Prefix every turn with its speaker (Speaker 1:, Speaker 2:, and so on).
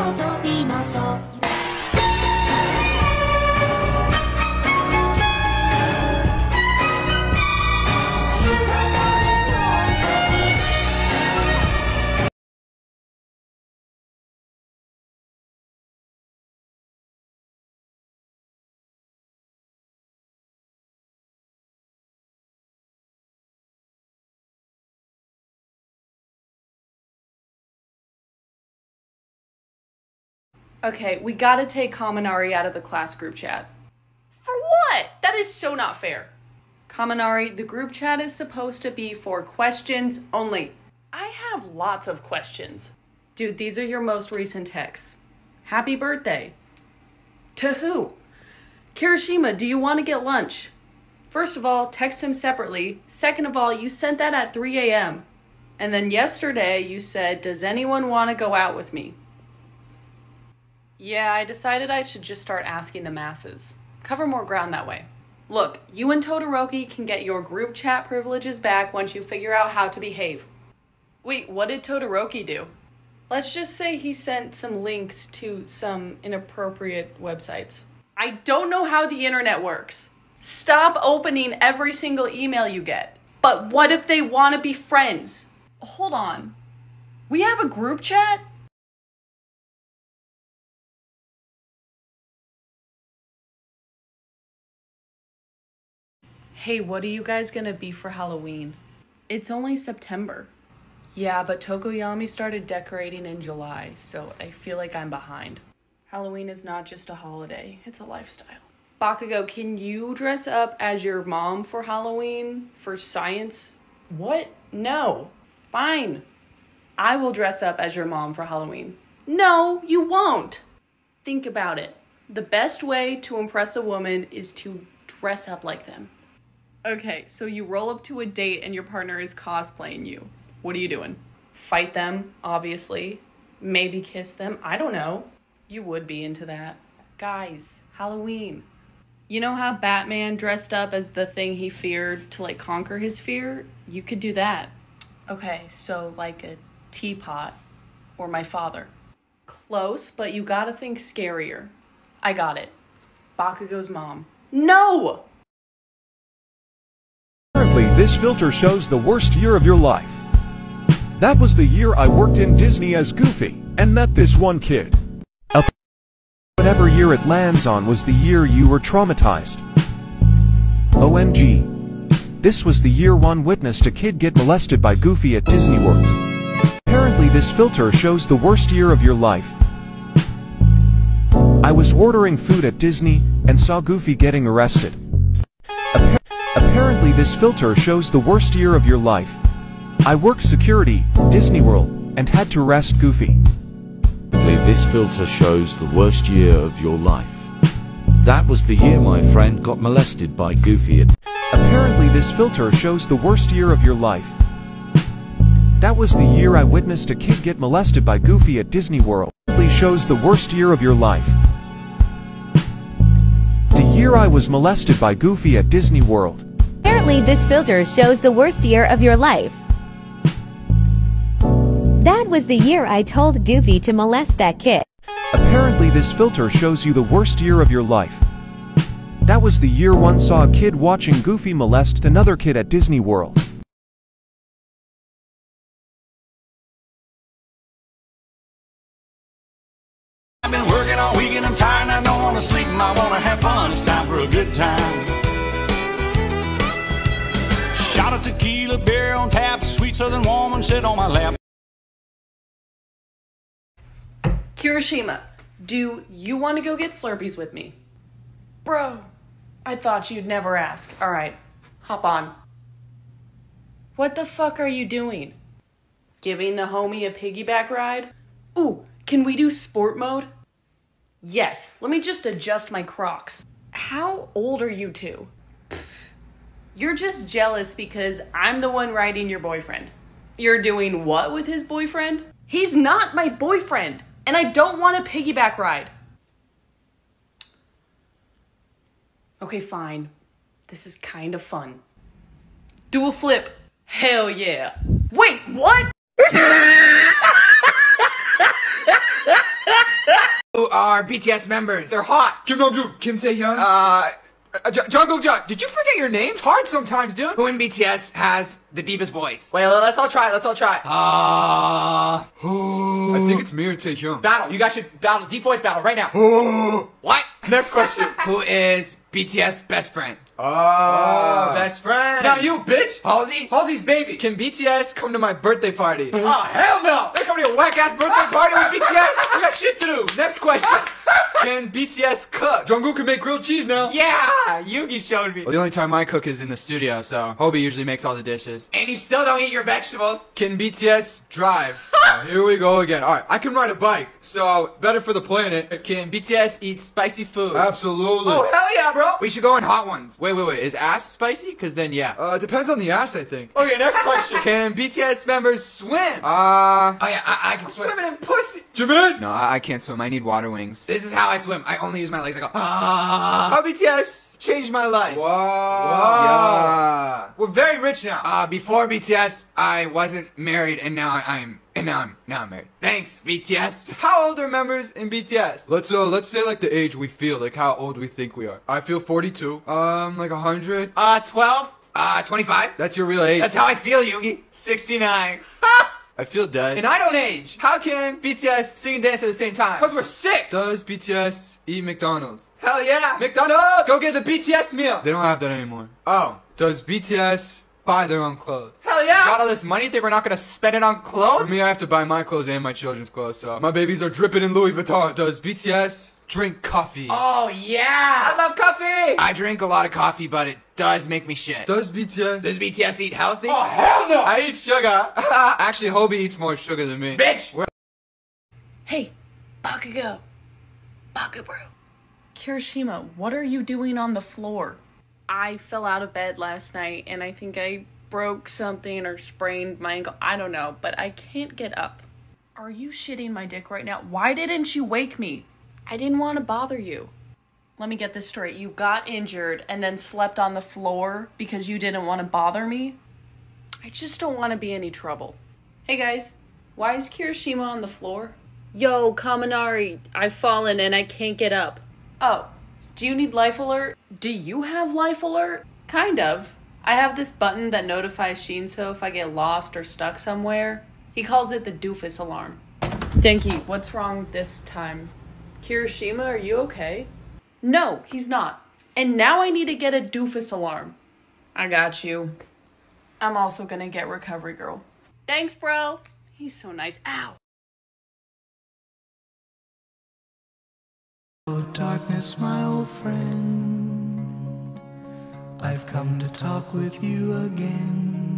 Speaker 1: を飛びましょう。
Speaker 2: Okay, we gotta take Kaminari out of the class group chat. For what? That is so not fair. Kaminari, the group chat is supposed to be for questions only. I have lots of questions. Dude, these are your most recent texts. Happy birthday. To who? Kirishima, do you want to get lunch? First of all, text him separately. Second of all, you sent that at 3 a.m. And then yesterday, you said, Does anyone want to go out with me? Yeah, I decided I should just start asking the masses. Cover more ground that way. Look, you and Todoroki can get your group chat privileges back once you figure out how to behave. Wait, what did Todoroki do? Let's just say he sent some links to some inappropriate websites. I don't know how the internet works. Stop opening every single email you get. But what if they want to be friends? Hold on. We have a group chat? Hey, what are you guys gonna be for Halloween? It's only September. Yeah, but Tokoyami started decorating in July, so I feel like I'm behind. Halloween is not just a holiday, it's a lifestyle. Bakugo, can you dress up as your mom for Halloween for science? What? No. Fine. I will dress up as your mom for Halloween. No, you won't. Think about it. The best way to impress a woman is to dress up like them. Okay, so you roll up to a date and your partner is cosplaying you. What are you doing? Fight them, obviously. Maybe kiss them. I don't know. You would be into that. Guys, Halloween. You know how Batman dressed up as the thing he feared to like conquer his fear? You could do that. Okay, so like a teapot or my father. Close, but you gotta think scarier. I got it. Bakugo's mom. No!
Speaker 3: This filter shows the worst year of your life. That was the year I worked in Disney as Goofy and met this one kid. Whatever year it lands on was the year you were traumatized. OMG. This was the year one witnessed a kid get molested by Goofy at Disney World. Apparently this filter shows the worst year of your life. I was ordering food at Disney and saw Goofy getting arrested. This filter shows the worst year of your life. I worked security, Disney World, and had to arrest Goofy.
Speaker 4: This filter shows the worst year of your life. That was the year my friend got molested by Goofy at
Speaker 3: Apparently this filter shows the worst year of your life. That was the year I witnessed a kid get molested by Goofy at Disney World. Apparently shows the worst year of your life. The year I was molested by Goofy at Disney World.
Speaker 5: Apparently, this filter shows the worst year of your life. That was the year I told Goofy to molest that kid.
Speaker 3: Apparently this filter shows you the worst year of your life. That was the year one saw a kid watching Goofy molest another kid at Disney World.
Speaker 6: I've been working all week and I'm tired and I don't want to sleep I want to have fun. It's time for a good time. Shot tequila, beer on tap, sweet southern woman sit on my lap.
Speaker 2: Kirishima, do you want to go get Slurpees with me? Bro, I thought you'd never ask. Alright, hop on. What the fuck are you doing? Giving the homie a piggyback ride? Ooh, can we do sport mode? Yes, let me just adjust my crocs. How old are you two? Pfft, You're just jealous because I'm the one riding your boyfriend. You're doing what with his boyfriend? He's not my boyfriend, and I don't want a piggyback ride. Okay, fine. This is kind of fun. Do a flip. Hell yeah. Wait, what?
Speaker 7: Who are BTS members. They're hot.
Speaker 8: Kim Namjoon, Kim Taehyung.
Speaker 7: Uh,
Speaker 8: Uh, J- Jungkook Jun, did you forget your name? It's hard sometimes, dude.
Speaker 7: who in BTS has the deepest voice? Wait, let's all try. it, Let's all try. it. Uh,
Speaker 8: I think it's me or Taehyung.
Speaker 7: battle. You guys should battle. Deep voice battle right now. what?
Speaker 8: Next question.
Speaker 7: Who is BTS best friend?
Speaker 8: Ah.
Speaker 7: Best friend.
Speaker 8: Now you, bitch.
Speaker 7: Halsey.
Speaker 8: Halsey's baby. Can BTS come to my birthday party?
Speaker 7: Oh hell no!
Speaker 8: They come to your whack ass birthday party with BTS? We got shit to do. Next question. Can BTS cook? Jungkook can make grilled cheese now.
Speaker 7: Yeah, Yoongi showed me.
Speaker 8: Well, the only time I cook is in the studio, so Hobi usually makes all the dishes.
Speaker 7: And you still don't eat your vegetables.
Speaker 8: Can BTS drive? Oh, here we go again. All right, I can ride a bike, so better for the planet.
Speaker 7: Can BTS eat spicy food?
Speaker 8: Absolutely.
Speaker 7: Oh hell yeah, bro!
Speaker 8: we should go on hot ones.
Speaker 7: Wait, wait, wait. Is ass spicy? Cause then yeah.
Speaker 8: Uh, depends on the ass, I think.
Speaker 7: Okay, next question.
Speaker 8: Can BTS members swim? Uh,
Speaker 7: Oh yeah, I, I can swim.
Speaker 8: swimming in pussy. Jimin? No, I I can't swim. I need water wings.
Speaker 7: This is how I swim. I only use my legs. I go. Ah. How BTS changed my life.
Speaker 8: Wow. Yeah.
Speaker 7: We're very rich now. Uh, before BTS, I wasn't married, and now I, I'm, and now I'm, now I'm married. Thanks, BTS.
Speaker 8: How old are members in BTS? Let's uh, let's say like the age we feel, like how old we think we are. I feel 42. Um, like 100.
Speaker 7: Uh, 12. Uh, 25.
Speaker 8: That's your real age.
Speaker 7: That's how I feel, Yoongi. 69.
Speaker 8: I feel dead.
Speaker 7: and I don't age. How can BTS sing and dance at the same time? Cause we're sick.
Speaker 8: Does BTS eat McDonald's?
Speaker 7: Hell yeah. McDonald's. Go get the BTS meal.
Speaker 8: They don't have that anymore.
Speaker 7: Oh.
Speaker 8: Does BTS buy their own clothes?
Speaker 7: Hell yeah. Got all this money. Think we're not gonna spend it on clothes?
Speaker 8: For
Speaker 7: clothes?
Speaker 8: me, I have to buy my clothes and my children's clothes, so my babies are dripping in Louis Vuitton. Does BTS drink coffee?
Speaker 7: Oh yeah. I love coffee. I drink a lot of coffee, but it does make me shit.
Speaker 8: Does BTS?
Speaker 7: Does BTS eat healthy?
Speaker 8: Oh hell no! I eat sugar. Actually, Hobi eats more sugar than me.
Speaker 7: Bitch.
Speaker 2: Hey, Bakugo. Bakubro. Kirishima, what are you doing on the floor? I fell out of bed last night and I think I broke something or sprained my ankle. I don't know, but I can't get up. Are you shitting my dick right now? Why didn't you wake me? I didn't want to bother you. Let me get this straight. You got injured and then slept on the floor because you didn't want to bother me? I just don't want to be any trouble. Hey guys, why is Kirishima on the floor? Yo, Kaminari, I've fallen and I can't get up. Oh, do you need life alert? Do you have life alert? Kind of. I have this button that notifies Shinso if I get lost or stuck somewhere. He calls it the doofus alarm. Denki, what's wrong this time? Kirishima, are you okay? No, he's not. And now I need to get a doofus alarm. I got you. I'm also gonna get Recovery Girl. Thanks, bro. He's so nice. Ow.
Speaker 9: Oh, darkness, my old friend. I've come to talk with you again.